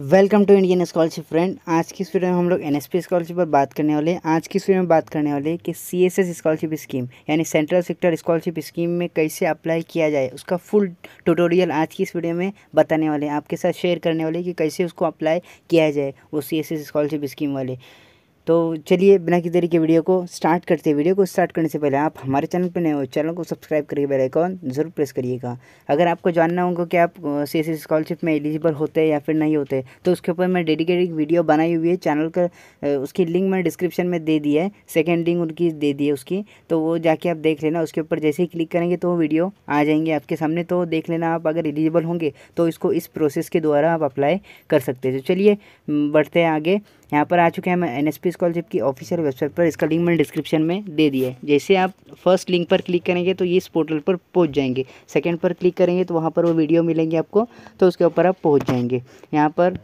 Welcome to Indian scholarship friend आज की इस वीडियो में हम लोग एन एस पी स्कॉलरशिप पर बात करने वाले हैं। आज की इस वीडियो में बात करने वाले हैं कि एस स्कॉलरशिप स्कीम यानी सेंट्रल सेक्टर स्कॉलरशिप स्कीम में कैसे अप्लाई किया जाए, उसका फुल ट्यूटोरियल आज की इस वीडियो में बताने वाले हैं। आपके साथ शेयर करने वाले कि कैसे उसको अप्लाई किया जाए, वो सी स्कॉलरशिप स्कीम वाले। तो चलिए बिना की देरी के वीडियो को स्टार्ट करते हैं। वीडियो को स्टार्ट करने से पहले आप हमारे चैनल पर नए हो, चैनल को सब्सक्राइब करके बेल आइकॉन ज़रूर प्रेस करिएगा। अगर आपको जानना होगा कि आप सी एस स्कॉलरशिप में एलिजिबल होते हैं या फिर नहीं होते तो उसके ऊपर मैं डेडिकेटेड वीडियो बनाई हुई है। चैनल का उसकी लिंक मैं डिस्क्रिप्शन में दे दी है, सेकेंड लिंक उनकी दे दी है उसकी। तो वो जाके आप देख लेना, उसके ऊपर जैसे ही क्लिक करेंगे तो वीडियो आ जाएँगे आपके सामने। तो देख लेना आप अगर एलिजिबल होंगे तो इसको इस प्रोसेस के द्वारा आप अप्लाई कर सकते हैं। तो चलिए बढ़ते हैं आगे। यहाँ पर आ चुके हैं मैं एन एस पी स्कॉलरशिप की ऑफिशियल वेबसाइट पर। इसका लिंक मैंने डिस्क्रिप्शन में दे दिया है। जैसे आप फ़र्स्ट लिंक पर क्लिक करेंगे तो ये इस पोर्टल पर पहुँच जाएँगे। सेकेंड पर क्लिक करेंगे तो वहाँ पर वो वीडियो मिलेंगे आपको तो उसके ऊपर आप पहुँच जाएँगे। यहाँ पर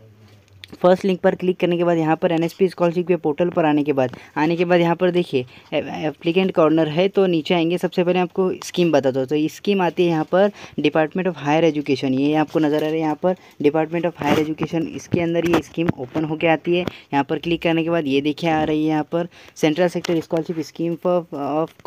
फ़र्स्ट लिंक पर क्लिक करने के बाद यहाँ पर एन एस पी स्कॉलरशिप के पोर्टल पर आने के बाद, आने के बाद यहाँ पर देखिए एप्लीकेंट कॉर्नर है तो नीचे आएँगे। सबसे पहले आपको स्कीम बता दो। तो स्कीम आती है यहाँ पर डिपार्टमेंट ऑफ़ हायर एजुकेशन ये आपको नज़र आ रहा है यहाँ पर डिपार्टमेंट ऑफ़ हायर एजुकेशन इसके अंदर ये स्कीम ओपन होकर आती है। यहाँ पर क्लिक करने के बाद ये देखिए आ रही है यहाँ पर central sector scholarship scheme of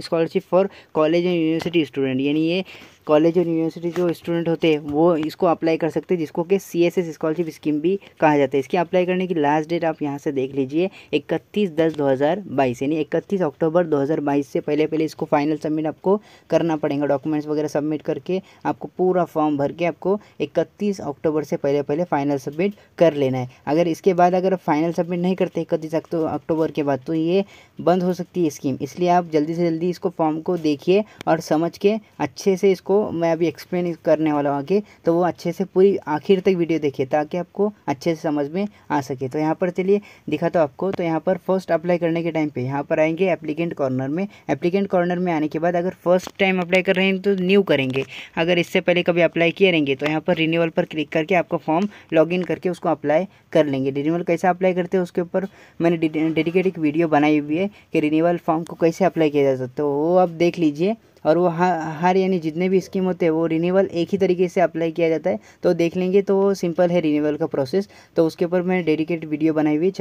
scholarship for college and university student यानी ये कॉलेज और यूनिवर्सिटी जो स्टूडेंट होते हैं, वो इसको अप्लाई कर सकते हैं, जिसको कि C S S scholarship scheme भी कहा जाता है। इसकी अप्लाई करने की लास्ट डेट आप यहाँ से देख लीजिए, इकतीस दस दो हज़ार बाईस, यानी इकतीस अक्टूबर दो हज़ार बाईस से पहले पहले इसको फाइनल सबमिट आपको करना पड़ेगा डॉक्यूमेंट्स वगैरह सबमिट करके आपको पूरा फॉर्म भर के आपको इकतीस अक्टूबर से पहले पहले फाइनल सबमिट कर लेना है। अगर इसके बाद अगर फाइनल सबमिट नहीं करते इकतीस अक्टूबर के बाद तो ये बंद हो सकती है स्कीम इसलिए आप जल्दी से जल्दी इसको फॉर्म को देखिए और समझ के अच्छे से इसको मैं अभी एक्सप्लेन करने वाला हूँ आगे। तो वो अच्छे से पूरी आखिर तक वीडियो देखिए ताकि आपको अच्छे से समझ में आ सके। तो यहाँ पर चलिए, दिखाता हूँ आपको। तो यहाँ पर फ़र्स्ट अप्लाई करने के टाइम पे, यहाँ पर आएँगे एप्लीकेंट कॉर्नर में। एप्लीकेंट कॉर्नर में आने के बाद अगर फ़र्स्ट टाइम अप्लाई कर रहे हैं तो न्यू करेंगे। अगर इससे पहले कभी अप्लाई किए रहेंगे तो यहाँ पर रिन्यूअल पर क्लिक करके आपका फॉर्म लॉग करके उसको अप्लाई कर लेंगे। रिन्यूअल कैसे अप्लाई करते हैं, उसके ऊपर मैंने डेडिकेटेड वीडियो बनाई हुई है कि रिन्यूअल फॉर्म को कैसे अप्लाई किया जा सकता है। तो वो आप देख लीजिए। और वो हर यानी जितने भी स्कीम होते हैं, वो रिन्यूअल एक ही तरीके से अप्लाई किया जाता है। तो देख लेंगे तो सिंपल है रिन्यूअल का प्रोसेस तो उसके ऊपर मैंने डेडिकेट वीडियो बनाई हुई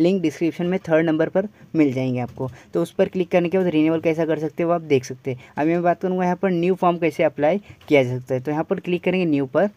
लिंक डिस्क्रिप्शन में थर्ड नंबर पर मिल जाएँगे आपको। तो उस पर क्लिक करने के बाद रिन्यूअल कैसा कर सकते हो आप देख सकते हैं। अभी मैं बात करूँगा यहाँ पर न्यू फॉर्म कैसे अप्लाई किया जा सकता है। तो यहाँ पर क्लिक करेंगे न्यू पर।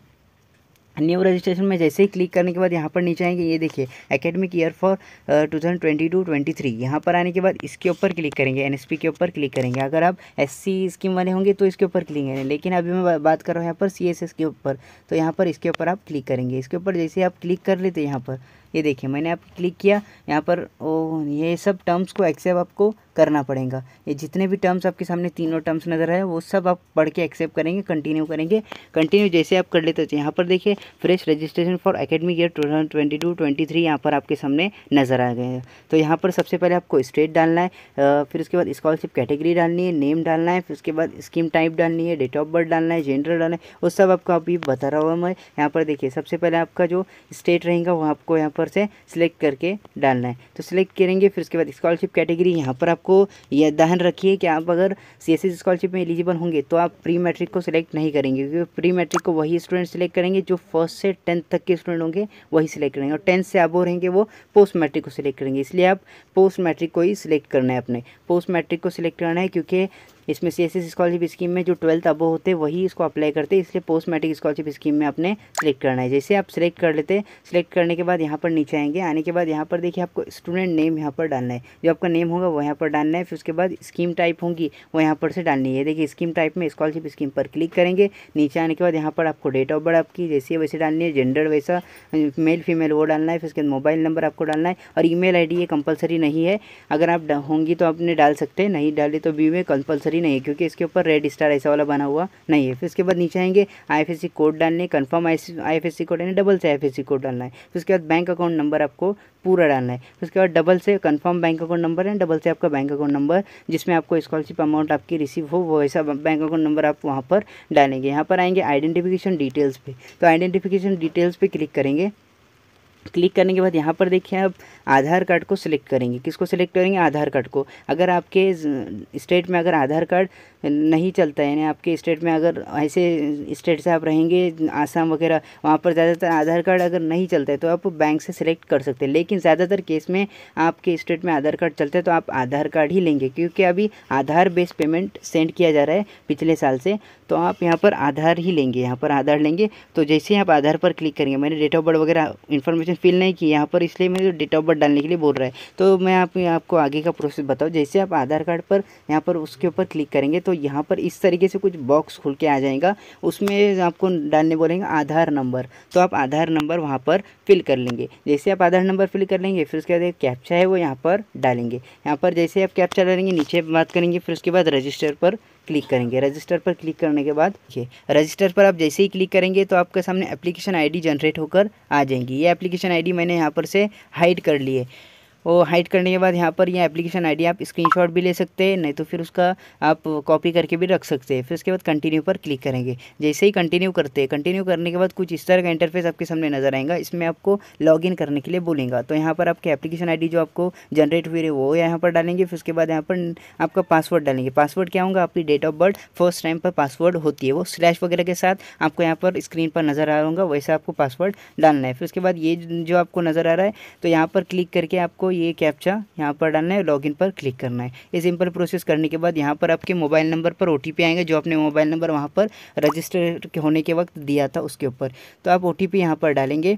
न्यू रजिस्ट्रेशन में जैसे ही क्लिक करने के बाद यहाँ पर नीचे आएँगे, ये देखिए academic year for two thousand twenty two twenty three यहाँ पर आने के बाद इसके ऊपर क्लिक करेंगे एनएसपी के ऊपर क्लिक करेंगे। अगर आप एससी स्कीम वाले होंगे तो इसके ऊपर क्लिक करेंगे, लेकिन अभी मैं बात कर रहा हूँ यहाँ पर सीएसएस के ऊपर। तो यहाँ पर इसके ऊपर आप क्लिक करेंगे। इसके ऊपर जैसे आप क्लिक कर लेते यहाँ पर ये देखिए, मैंने आप क्लिक किया, यहाँ पर ओ ये सब टर्म्स को एक्सेप्ट आपको करना पड़ेगा। ये जितने भी टर्म्स आपके सामने तीनों टर्म्स नज़र आए, वो सब आप पढ़ के एक्सेप्ट करेंगे कंटिन्यू करेंगे। कंटिन्यू जैसे आप कर लेते हो यहाँ पर देखिए fresh registration for academic year two thousand twenty two twenty three यहाँ पर आपके सामने नज़र आ गए तो यहाँ पर सबसे पहले आपको स्टेट डालना है फिर उसके बाद स्कॉलरशिप कैटेगरी डालनी है नेम डालना है, फिर उसके बाद स्कीम टाइप डालनी है डेट ऑफ़ बर्थ डालना है जेंडर डालना है, वो सब आपको अभी बता रहा हूँ मैं। यहाँ पर देखिए, सबसे पहले आपका जो स्टेट रहेगा, वो आपको यहाँ पर से सिलेक्ट करके डालना है। तो सिलेक्ट करेंगे, फिर उसके बाद स्कॉलरशिप कैटेगरी यहाँ पर आपको यह ध्यान रखिए कि आप अगर सी एस स्कॉलरशिप में एलिजिबल होंगे तो आप प्री मैट्रिक को सिलेक्ट नहीं करेंगे, क्योंकि प्री मैट्रिक को वही स्टूडेंट सिलेक्ट करेंगे जो फ़र्स्ट से टेंथ तक के स्टूडेंट होंगे, वही सिलेक्ट करेंगे। और टेंथ से अब रहेंगे, वो पोस्ट मैट्रिक को सिलेक्ट करेंगे। इसलिए आप पोस्ट मैट्रिक को ही सिलेक्ट करना है अपने। पोस्ट मैट्रिक को सिलेक्ट करना है, क्योंकि इसमें सी एस स्कॉलरशिप स्कीम में जो ट्वेल्थ अबो होते, वही इसको अप्लाई करते, इसलिए पोस्ट मैट्रिक स्कॉलरशिप स्कीम में आपने सेलेक्ट करना है। जैसे आप सेलेक्ट कर लेते सेलेक्ट करने के बाद यहाँ पर नीचे आएँगे, आने के बाद यहाँ पर देखिए आपको स्टूडेंट नेम यहाँ पर डालना है। जो आपका नेम होगा, वो यहाँ पर डालना है, फिर उसके बाद स्कीम टाइप होंगी, वो यहाँ पर से डालनी है। देखिए स्कीम टाइप में स्कॉलरशिप स्कीम पर क्लिक करेंगे, नीचे आने के बाद यहाँ पर आपको डेट ऑफ़ बर्थ आपकी, जैसे वैसे डालनी है जेंडर वैसा मेल फीमेल वो डालना है, फिर उसके बाद मोबाइल नंबर आपको डालना है, और ईमेल आईडी ये कंपलसरी नहीं है। अगर आप होंगी तो आपने डाल सकते हैं, नहीं डाले तो बी में कंपलसरी नहीं है, क्योंकि इसके ऊपर रेड स्टार ऐसा वाला बना हुआ नहीं है। फिर उसके बाद नीचे आएँगे आई कोड डालने कन्फर्म आई एफ़ कोड यानी डबल से आई कोड डालना है। फिर उसके बाद बैंक अकाउंट नंबर आपको पूरा डालना है। उसके बाद डबल से कन्फर्म बैंक अकाउंट नंबर है डबल से आपका बैंक अकाउंट नंबर जिसमें आपको स्कॉलरशिप अमाउंट आपकी रिसीव हो, वो ऐसा बैंक अकाउंट नंबर आप वहाँ पर डालेंगे। यहाँ पर आएँगे आइडेंटिफिकेशन डिटेल्स पे। तो आइडेंटिफिकेशन डिटेल्स पे क्लिक करेंगे। क्लिक करने के बाद यहाँ पर देखिए आप आधार कार्ड को सिलेक्ट करेंगे। किसको सिलेक्ट करेंगे? आधार कार्ड को। अगर आपके स्टेट में अगर आधार कार्ड नहीं चलता है, यानी आपके स्टेट में अगर ऐसे स्टेट से आप रहेंगे, आसाम वगैरह, वहाँ पर ज़्यादातर आधार कार्ड अगर नहीं चलता है तो आप बैंक से सिलेक्ट कर सकते हैं। लेकिन ज़्यादातर केस में आपके स्टेट में आधार कार्ड चलता है तो आप आधार कार्ड ही लेंगे, क्योंकि अभी आधार बेस्ड पेमेंट सेंड किया जा रहा है पिछले साल से। तो आप यहाँ पर आधार ही लेंगे, यहाँ पर आधार लेंगे। तो जैसे ही आप आधार पर क्लिक करेंगे, मैंने डेट ऑफ़ बर्थ वगैरह इन्फॉर्मेशन फिल नहीं की, यहाँ पर इसलिए मेरे डेट ऑफ़ बर्थ डालने के लिए बोल रहा है। तो मैं आप, आपको आगे का प्रोसेस बताऊँ, जैसे आप आधार कार्ड पर यहाँ पर उसके ऊपर क्लिक करेंगे तो यहाँ पर इस तरीके से कुछ बॉक्स खुल के आ जाएगा। उसमें आपको डालने बोलेंगे आधार नंबर तो आप आधार नंबर वहाँ पर फिल कर लेंगे। जैसे आप आधार नंबर फिल कर लेंगे, फिर उसके बाद एक कैप्चा है वो यहाँ पर डालेंगे। यहाँ पर जैसे आप कैप्चा डालेंगे, नीचे बात करेंगे, फिर उसके बाद रजिस्टर पर क्लिक करेंगे। रजिस्टर पर क्लिक करने के बाद, देखिए, रजिस्टर पर आप जैसे ही क्लिक करेंगे तो आपके सामने एप्लीकेशन आईडी जनरेट होकर आ जाएँगी। ये एप्लीकेशन आईडी मैंने यहाँ पर से हाइड कर लिए। वो हाइड करने के बाद यहाँ पर ये एप्लीकेशन आईडी आप स्क्रीनशॉट भी ले सकते हैं, नहीं तो फिर उसका आप कॉपी करके भी रख सकते हैं। फिर उसके बाद कंटिन्यू पर क्लिक करेंगे। जैसे ही कंटिन्यू करते हैं कंटिन्यू करने के बाद कुछ इस तरह का इंटरफेस आपके सामने नज़र आएगा। इसमें आपको लॉगिन करने के लिए बोलेगा। तो यहाँ पर आपके एप्लीकेशन आईडी जो आपको जनरेट हुई है, वो यहाँ पर डालेंगे। फिर उसके बाद यहाँ पर आपका पासवर्ड डालेंगे। पासवर्ड क्या होगा? आपकी date of birth first time पर पासवर्ड होती है। वो स्लैश वगैरह के साथ आपको यहाँ पर स्क्रीन पर नज़र आ रहा होगा। वैसे आपको पासवर्ड डालना है। फिर उसके बाद ये जो आपको नज़र आ रहा है तो यहाँ पर क्लिक करके आपको ये कैप्चा यहाँ पर डालना है लॉगिन पर क्लिक करना है। ये सिंपल प्रोसेस करने के बाद यहाँ पर आपके मोबाइल नंबर पर ओटीपी आएँगे, जो आपने मोबाइल नंबर वहाँ पर रजिस्टर होने के वक्त दिया था उसके ऊपर। तो आप ओ टी यहाँ पर डालेंगे।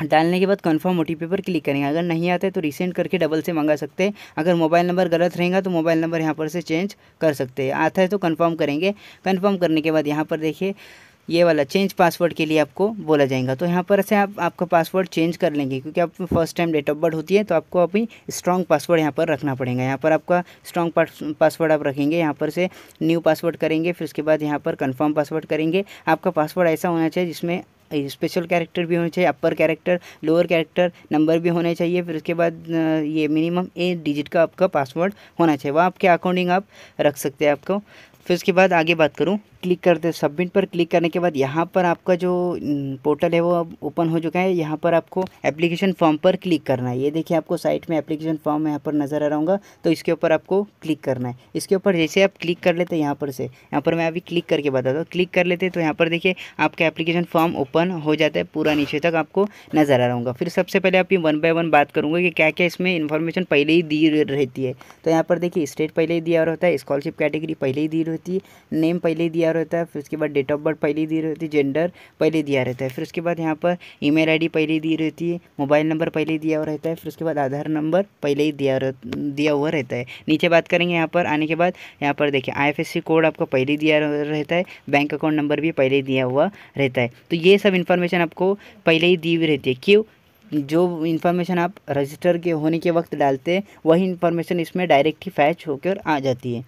डालने के बाद कंफर्म ओटीपी पर क्लिक करेंगे। अगर नहीं आता है तो रिसेंड करके डबल से मंगा सकते हैं। अगर मोबाइल नंबर गलत रहेगा तो मोबाइल नंबर यहाँ पर से चेंज कर सकते हैं। आता है तो कंफर्म करेंगे। कंफर्म करने के बाद यहाँ पर देखिए ये वाला चेंज पासवर्ड के लिए आपको बोला जाएगा। तो यहाँ पर से आप, आपका पासवर्ड चेंज कर लेंगे, क्योंकि आप first time date of birth होती है तो आपको अभी स्ट्रॉन्ग पासवर्ड यहाँ पर रखना पड़ेगा। यहाँ पर आपका स्ट्रॉन्ग पासवर्ड आप रखेंगे, यहाँ पर से न्यू पासवर्ड करेंगे, फिर उसके बाद यहाँ पर कन्फर्म पासवर्ड करेंगे। आपका पासवर्ड ऐसा होना चाहिए जिसमें स्पेशल कैरेक्टर भी होने चाहिए upper character lower character number भी होने चाहिए, फिर उसके बाद ये मिनिमम ए डिजिट का आपका पासवर्ड होना चाहिए। वह आपके अकॉर्डिंग आप रख सकते हैं आपको। फिर उसके बाद आगे बात करूँ। क्लिक करते सबमिट पर क्लिक करने के बाद यहाँ पर आपका जो पोर्टल है वो अब ओपन हो चुका है। यहाँ पर आपको एप्लीकेशन फॉर्म पर क्लिक करना है। ये देखिए आपको साइट में एप्लीकेशन फॉर्म यहाँ पर नज़र आ रहा तो इसके ऊपर आपको क्लिक करना है। इसके ऊपर जैसे आप क्लिक कर लेते हैं यहाँ पर से, यहाँ पर मैं अभी क्लिक करके बताता हूँ क्लिक कर लेते हैं तो यहाँ पर देखिए आपका एप्लीकेशन फॉर्म ओपन हो जाता है, पूरा नीचे तक आपको नज़र आ रहा फिर सबसे पहले आप ये वन बाय वन बात करूँगा कि क्या क्या इसमें इन्फॉर्मेशन पहले ही दी रहती है। तो यहाँ पर देखिए स्टेट पहले ही दिया रहता है स्कॉलरशिप कैटेगरी पहले ही दी रहती है नेम पहले ही दिया रहता है, फिर उसके बाद डेट ऑफ़ बर्थ पहले दी रहती है जेंडर पहले दिया रहता है, फिर उसके बाद यहाँ पर ईमेल आईडी पहले दी रहती है मोबाइल नंबर पहले दिया हुआ रहता है, फिर उसके बाद आधार नंबर पहले ही दिया दिया हुआ रहता है। नीचे बात करेंगे यहाँ पर, आने के बाद यहाँ पर देखिए आई कोड आपको पहले दिया रहता है बैंक अकाउंट नंबर भी पहले ही दिया हुआ रहता है। तो ये सब इन्फॉर्मेशन आपको पहले ही दी हुई रहती है। क्यों? जो इन्फॉर्मेशन आप रजिस्टर के होने के वक्त डालते हैं, वही इन्फॉर्मेशन इसमें डायरेक्ट ही फैच होकर आ जाती है।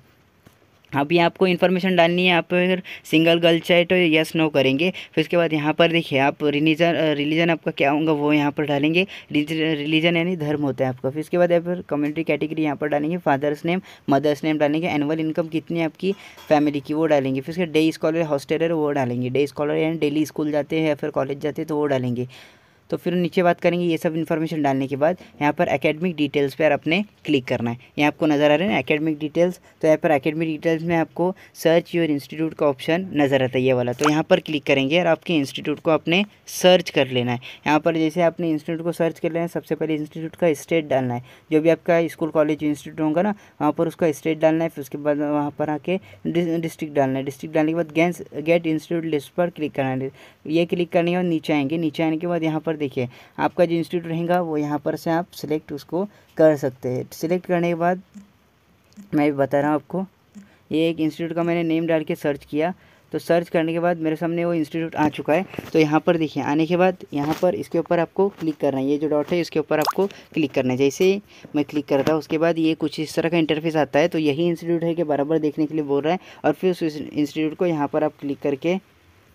अभी आपको इन्फॉर्मेशन डालनी है, आप अगर सिंगल गर्ल चाहे तो यस नो करेंगे। फिर उसके बाद यहाँ पर देखिए, आप रिलीजन रिलीजन आपका क्या होगा, वो यहाँ पर डालेंगे। रिलीजन यानी धर्म होता है आपका। फिर उसके बाद फिर कम्युनिटी कैटेगरी यहाँ पर डालेंगे फादर्स नेम मदर्स नेम डालेंगे एनुअल इनकम कितनी आपकी फैमिली की, वो डालेंगे। फिर उसके डे स्कॉलर हॉस्टेलर वो डालेंगे। डे स्कॉलर यानी डेली स्कूल जाते हैं या फिर कॉलेज जाते हैं तो वो डालेंगे। तो फिर नीचे बात करेंगे ये सब इन्फॉर्मेशन डालने के बाद, यहाँ पर एकेडमिक डिटेल्स पर अपने क्लिक करना है। यहाँ आपको नज़र आ रहा है एकेडमिक डिटेल्स तो यहाँ पर एकेडमिक डिटेल्स में आपको सर्च योर इंस्टीट्यूट का ऑप्शन नज़र आता है ये वाला। तो यहाँ पर क्लिक करेंगे और आपके इंस्टीट्यूट को अपने सर्च कर लेना है। यहाँ पर जैसे आपने इंस्टीट्यूट को सर्च कर लेना है, सबसे पहले इंस्टीट्यूट का स्टेट डालना है। जो भी आपका स्कूल कॉलेज इंस्टीट्यूट होगा ना, वहाँ पर उसका स्टेट डालना है, फिर उसके बाद वहाँ पर आके डिस्ट्रिक्ट डालना है। डिस्ट्रिक्ट डालने के बाद गैस गेट इंस्टीट्यूट लिस्ट पर क्लिक करना है। ये क्लिक करने के बाद नीचे आएँगे। नीचे आने के बाद यहाँ पर देखिए, आपका जो इंस्टीट्यूट रहेगा, वो यहाँ पर से आप सिलेक्ट उसको कर सकते हैं। सिलेक्ट करने के बाद, मैं भी बता रहा हूँ आपको, ये एक इंस्टीट्यूट का मैंने नेम डाल के सर्च किया। तो सर्च करने के बाद मेरे सामने वो इंस्टीट्यूट आ चुका है। तो यहाँ पर देखिए, आने के बाद यहाँ पर इसके ऊपर आपको क्लिक करना है। ये जो डॉट है, इसके ऊपर आपको क्लिक करना है। जैसे मैं क्लिक करता हूँ, उसके बाद ये कुछ इस तरह का इंटरफेस आता है। तो यही इंस्टीट्यूट है कि बराबर देखने के लिए बोल रहा है। और फिर उस इंस्टीट्यूट को यहाँ पर आप क्लिक करके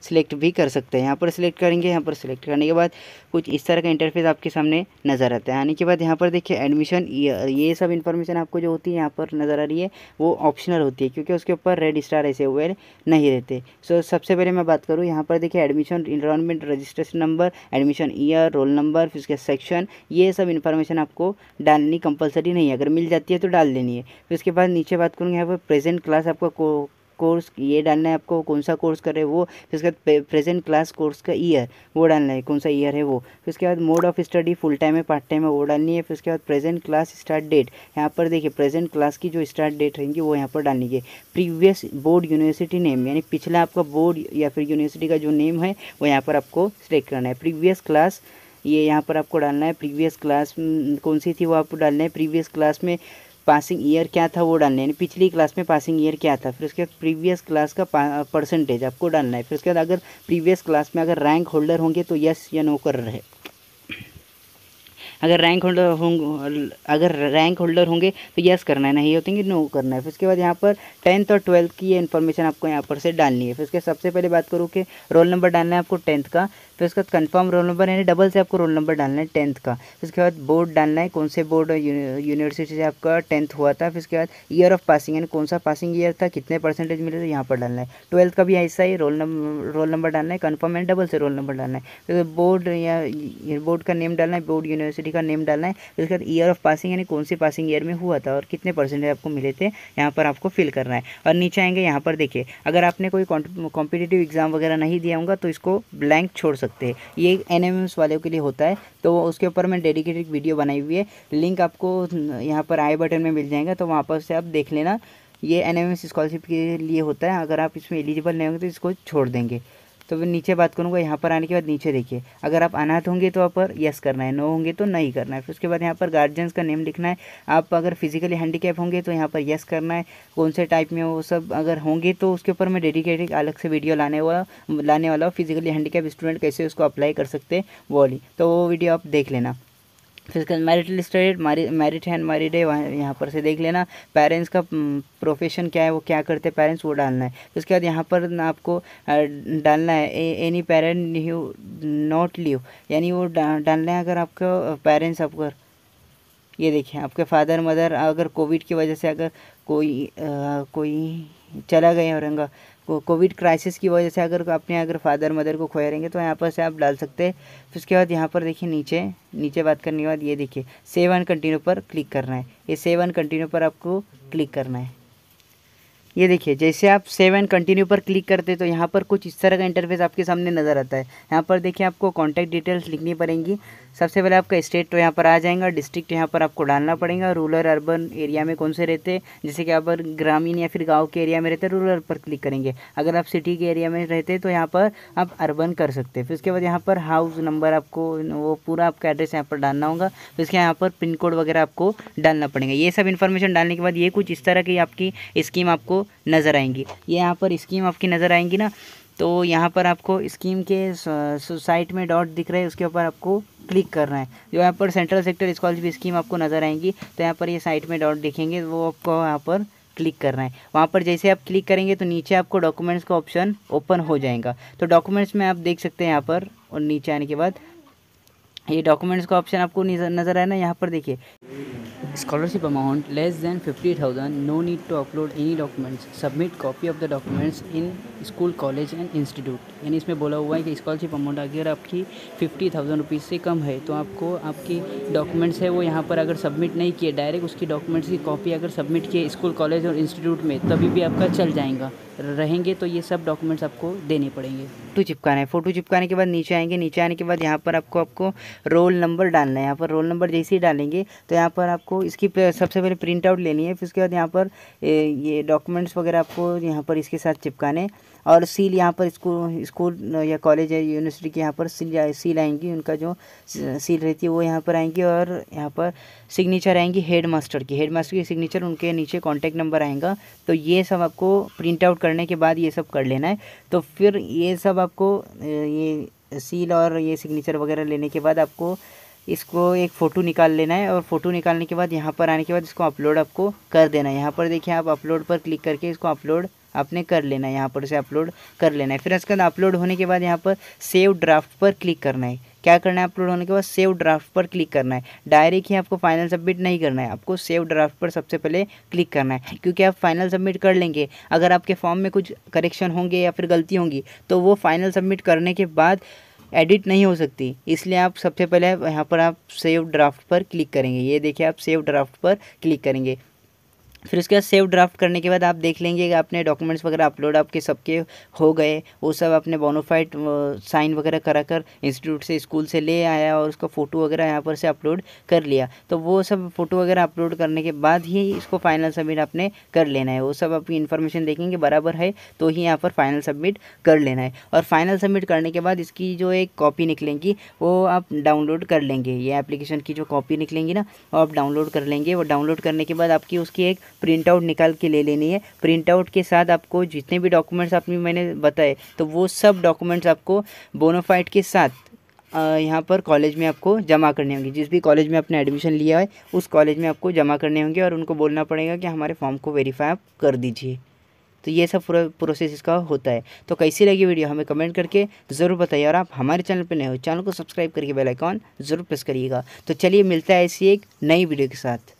सिलेक्ट भी कर सकते हैं। यहाँ पर सिलेक्ट करेंगे, यहाँ पर सिलेक्ट करने के बाद कुछ इस तरह का इंटरफेस आपके सामने नज़र आता है। आने के बाद यहाँ पर देखिए एडमिशन ये सब इन्फॉर्मेशन आपको जो होती है यहाँ पर नज़र आ रही है, वो ऑप्शनल होती है, क्योंकि उसके ऊपर रेड स्टार ऐसे हुए नहीं रहते। सो सबसे पहले मैं बात करूँ, यहाँ पर देखिए admission enrolment registration number admission year roll number फिर उसके सेक्शन ये सब इन्फॉर्मेशन आपको डालनी कंपलसरी नहीं है। अगर मिल जाती है तो डाल देनी है। फिर उसके बाद नीचे बात करूँगी, यहाँ पर प्रेजेंट क्लास आपका कोर्स ये डालना है आपको, कौन सा कोर्स कर रहे वो, फिर उसके बाद प्रेजेंट क्लास कोर्स का ईयर वो डालना है, कौन सा ईयर है वो। फिर उसके बाद mode of study full time है पार्ट टाइम है, वो डालनी है, फिर उसके बाद प्रेजेंट क्लास स्टार्ट डेट यहाँ पर देखिए प्रेजेंट क्लास की जो स्टार्ट डेट रहेंगी, वो यहाँ पर डालनी है। प्रीवियस बोर्ड यूनिवर्सिटी नेम यानी पिछला आपका बोर्ड या फिर यूनिवर्सिटी का जो नेम है, वो यहाँ पर आपको सिलेक्ट करना है। प्रीवियस क्लास ये यहाँ पर आपको डालना है प्रीवियस क्लास कौन सी थी वो आपको डालना है? प्रीवियस क्लास में पासिंग ईयर क्या था वो डालना है। यानी पिछली क्लास में पासिंग ईयर क्या था? फिर उसके बाद प्रीवियस क्लास का परसेंटेज आपको डालना है। फिर उसके बाद अगर प्रीवियस क्लास में अगर रैंक होल्डर होंगे तो यस या नो कर रहे अगर रैंक होल्डर होंगे, अगर रैंक होल्डर होंगे तो यस करना है, नहीं होते नो करना है। फिर उसके बाद यहाँ पर टेंथ और ट्वेल्थ की ये इन्फॉर्मेशन आपको यहाँ पर से डालनी है। फिर उसके सबसे पहले बात करूँ कि रोल नंबर डालना है आपको टेंथ का। फिर उसके बाद कन्फर्म रोल नंबर यानी डबल से आपको रोल नंबर डालना है टेंथ का। फिर उसके बाद बोर्ड डालना है, कौन से बोर्ड यूनिवर्सिटी से आपका टेंथ हुआ था। फिर उसके बाद ईयर ऑफ़ पासिंग यानी कौन सा पासिंग ईयर था, कितने परसेंटेज मिले थे यहाँ पर डालना है। ट्वेल्थ का भी ऐसा ही रोल नंबर रोल नंबर डालना है कन्फर्म एंड डबल से रोल नंबर डालना है। फिर बोर्ड या बोर्ड का नेम डालना है बोर्ड यूनिवर्सिटी का नेम डालना है। उसके बाद ईयर ऑफ़ पासिंग यानी कौन सी पासिंग ईयर में हुआ था और कितने परसेंटेज आपको मिले थे, यहाँ पर आपको फिल करना है। और नीचे आएँगे यहाँ पर देखिए, अगर आपने कोई कॉम्पिटेटिव एग्ज़ाम वगैरह नहीं दिया होगा तो इसको ब्लैंक छोड़ सकते हैं। ये एन वालों के लिए होता है। तो उसके ऊपर मैं डेडिकेटेड वीडियो बनाई हुई है। लिंक आपको यहाँ पर आई बटन में मिल जाएगा तो वहाँ पर से आप देख लेना। ये एन स्कॉलरशिप के लिए होता है। अगर आप इसमें एलिजिबल नहीं होंगे तो इसको छोड़ देंगे। तो फिर नीचे बात करूँगा, यहाँ पर आने के बाद नीचे देखिए। अगर आप अनाथ होंगे तो आप पर यस करना है नो होंगे तो नहीं करना है। फिर उसके बाद यहाँ पर गार्जियंस का नेम लिखना है। आप अगर फिजिकली हैंडीकैप होंगे तो यहाँ पर यस करना है। कौन से टाइप में वो सब अगर होंगे तो उसके ऊपर मैं डेडिकेटेड अलग से वीडियो लाने वाला लाने वाला हूँ। फिजिकली हैंडीकैप स्टूडेंट कैसे उसको अप्लाई कर सकते हैं, वो वाली। तो वो वीडियो आप देख लेना। फिर बाद मैरिटल स्टेट मैरिट है अनमैरिड है यहाँ पर से देख लेना पेरेंट्स का प्रोफेशन क्या है वो क्या करते हैं पेरेंट्स वो डालना है। उसके बाद यहाँ पर आपको डालना है any parent you not live यानी वो डालना है अगर आपका पेरेंट्स अगर ये देखिए आपके फादर मदर अगर कोविड की वजह से अगर कोई आ, कोई चला गया और कोविड क्राइसिस की वजह से अगर अपने, अगर फादर मदर को खोया रहेंगे तो यहाँ पर से आप डाल सकते हैं। फिर उसके बाद यहाँ पर देखिए नीचे नीचे बात करने के बाद ये देखिए सेव एंड कंटिन्यू पर क्लिक करना है। ये सेव एंड कंटिन्यू पर आपको क्लिक करना है। ये देखिए, जैसे आप सेव एंड कंटिन्यू पर क्लिक करते हैं तो यहाँ पर कुछ इस तरह का इंटरफेस आपके सामने नज़र आता है। यहाँ पर देखिए, आपको कॉन्टैक्ट डिटेल्स लिखनी पड़ेंगी। सबसे पहले आपका स्टेट तो यहाँ पर आ जाएगा डिस्ट्रिक्ट यहाँ पर आपको डालना पड़ेगा। रूरल अर्बन एरिया में कौन से रहते हैं? जैसे कि आप ग्रामीण या फिर गाँव के एरिया में रहते हैं रूरल पर क्लिक करेंगे। अगर आप सिटी के एरिया में रहते तो यहाँ पर आप अर्बन कर सकते हैं। फिर उसके बाद यहाँ पर हाउस नंबर आपको, वो पूरा आपका एड्रेस यहाँ पर डालना होगा। फिर उसके यहाँ पर पिन कोड वगैरह आपको डालना पड़ेगा। ये सब इन्फॉर्मेशन डालने के बाद ये कुछ इस तरह की आपकी स्कीम आपको नज़र आएँगी। ये यहाँ पर स्कीम आपकी नज़र आएँगी ना तो यहाँ पर आपको स्कीम के साइट में डॉट दिख रहे हैं, उसके ऊपर आपको क्लिक करना है। जो यहाँ पर सेंट्रल सेक्टर स्कॉलरशिप स्कीम आपको नज़र आएँगी तो यहाँ पर ये साइट में डॉट दिखेंगे, वो आपको यहाँ पर क्लिक करना है। वहाँ पर जैसे आप क्लिक करेंगे तो नीचे आपको डॉक्यूमेंट्स का ऑप्शन ओपन हो जाएगा। तो डॉक्यूमेंट्स में आप देख सकते हैं यहाँ पर, और नीचे आने के बाद ये डॉक्यूमेंट्स का ऑप्शन आपको नज़र आए ना, यहाँ पर देखिए। Scholarship amount less less than 50000 no need to upload any documents. Submit copy of the documents in school college and institute यानी इसमें बोला हुआ है कि स्कॉलरशिप अमाउंट अगर आपकी फिफ्टी थाउज़ेंड रुपीज़ से कम है तो आपको, आपकी डॉक्यूमेंट्स है वो यहाँ पर अगर सबमिट नहीं किए डायरेक्ट उसकी डॉक्यूमेंट्स की कॉपी अगर सबमिट किए स्कूल कॉलेज और इंस्टीट्यूट में, तभी भी आपका चल जाएगा। रहेंगे तो ये सब डॉक्यूमेंट्स आपको देने पड़ेंगे। फ़ोटो चिपकाना फ़ोटो चिपकाने के बाद नीचे आएँगे, नीचे आने के बाद यहाँ पर आपको आपको रोल नंबर डालना है। यहाँ पर रोल नंबर जैसे ही डालेंगे तो यहाँ पर आपको इसकी सबसे पहले प्रिंट आउट लेनी है, फिर उसके बाद यहाँ पर ये डॉक्यूमेंट्स वगैरह आपको यहाँ पर इसके साथ चिपकाने और सील यहाँ पर स्कूल स्कूल या कॉलेज या यूनिवर्सिटी के यहाँ पर सील सील आएँगी, उनका जो सील रहती है वो यहाँ पर आएँगी और यहाँ पर सिग्नेचर आएँगी हेड मास्टर की। हेड मास्टर की सिग्नेचर उनके नीचे कॉन्टैक्ट नंबर आएगा। तो ये सब आपको प्रिंट आउट करने के बाद ये सब कर लेना है। तो फिर ये सब आपको ये सील और ये सिग्नेचर वगैरह लेने के बाद आपको इसको एक फ़ोटो निकाल लेना है और फ़ोटो निकालने के बाद यहाँ पर आने के बाद इसको अपलोड आपको कर देना है। यहाँ पर देखिए आप अपलोड पर क्लिक करके इसको अपलोड आपने कर लेना है। यहाँ पर से अपलोड कर लेना है। फिर उसके बाद अपलोड होने के बाद यहाँ पर सेव ड्राफ्ट पर क्लिक करना है। क्या करना है अपलोड होने के बाद सेव ड्राफ्ट पर क्लिक करना है। डायरेक्ट ही आपको फाइनल सबमिट नहीं करना है। आपको सेव ड्राफ्ट पर सबसे पहले क्लिक करना है। क्योंकि आप फाइनल सबमिट कर लेंगे। अगर आपके फॉर्म में कुछ करेक्शन होंगे या फिर गलती होंगी तो वो फाइनल सबमिट करने के बाद एडिट नहीं हो सकती। इसलिए आप सबसे पहले यहाँ पर आप सेव ड्राफ्ट पर क्लिक करेंगे। ये देखिए आप सेव ड्राफ्ट पर क्लिक करेंगे। फिर उसके बाद सेव ड्राफ्ट करने के बाद आप देख लेंगे कि आपने डॉक्यूमेंट्स वगैरह अपलोड आपके सबके हो गए। वो सब आपने बोनोफाइड साइन वगैरह करा कर इंस्टीट्यूट से स्कूल से ले आया और उसका फ़ोटो वगैरह यहाँ पर से अपलोड कर लिया। तो वो सब फ़ोटो वगैरह अपलोड करने के बाद ही इसको फाइनल सबमिट आपने कर लेना है। वो सब आपकी इन्फॉर्मेशन देखेंगे, बराबर है तो ही यहाँ पर फाइनल सबमिट कर लेना है। और फाइनल सबमिट करने के बाद इसकी जो एक कॉपी निकलेंगी, वो आप डाउनलोड कर लेंगे। ये एप्लीकेशन की जो कॉपी निकलेंगी ना, वो आप डाउनलोड कर लेंगे। वो डाउनलोड करने के बाद आपकी उसकी एक प्रिंट आउट निकाल के ले लेनी है। प्रिंट आउट के साथ आपको जितने भी डॉक्यूमेंट्स आपने मैंने बताए तो वो सब डॉक्यूमेंट्स आपको बोनोफाइट के साथ यहाँ पर कॉलेज में आपको जमा करने होंगे। जिस भी कॉलेज में आपने एडमिशन लिया है, उस कॉलेज में आपको जमा करने होंगे और उनको बोलना पड़ेगा कि हमारे फॉर्म को वेरीफाई आप कर दीजिए। तो ये सब पूरा प्रोसेस इसका होता है। तो कैसी लगी वीडियो हमें कमेंट करके ज़रूर बताइए और आप हमारे चैनल पर नए हो चैनल को सब्सक्राइब करके बेल आइकॉन ज़रूर प्रेस करिएगा। तो चलिए मिलता है ऐसी एक नई वीडियो के साथ।